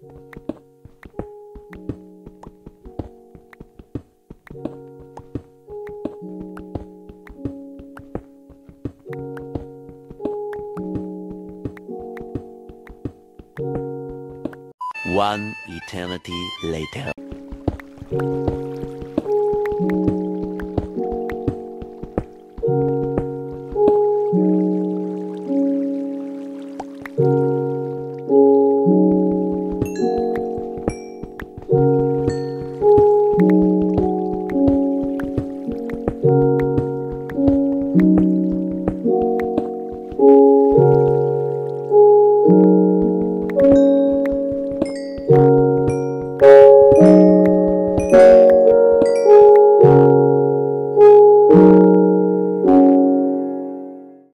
One eternity later.